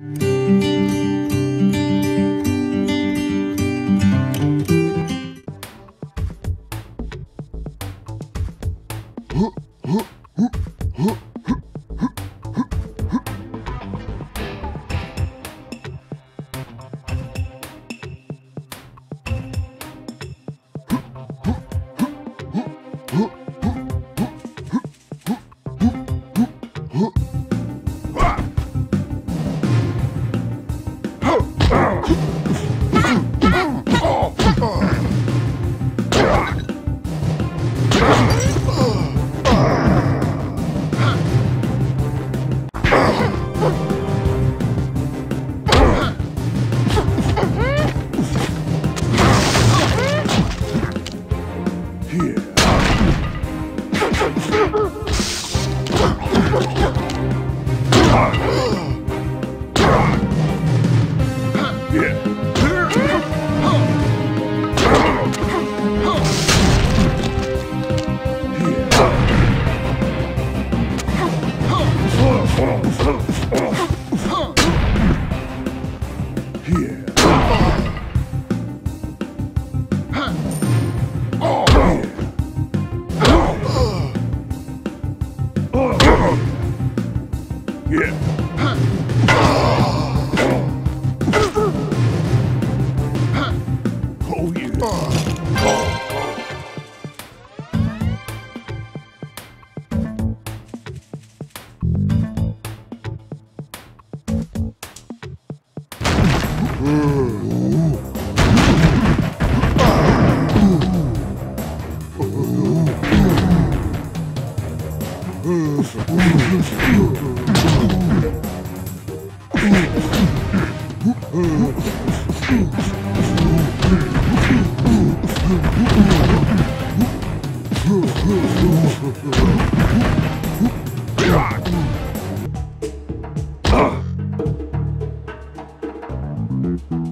Huh? Huh? Huh? Huh? Here. Yeah. Oh, Ah!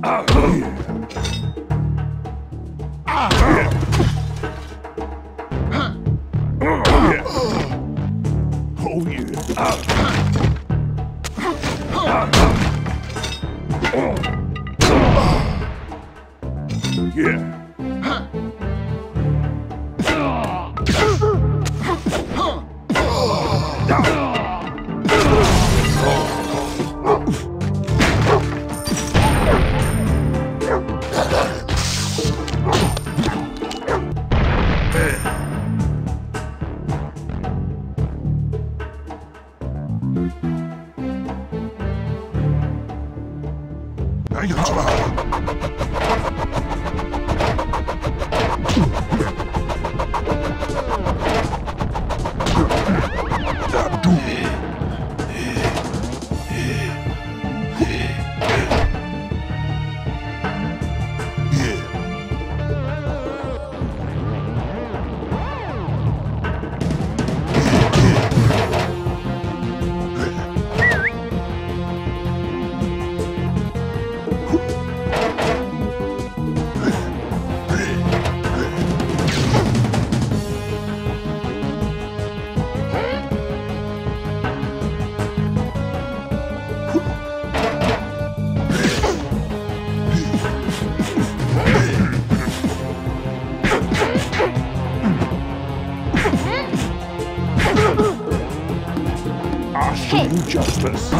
ah. ah. Yeah. Justice.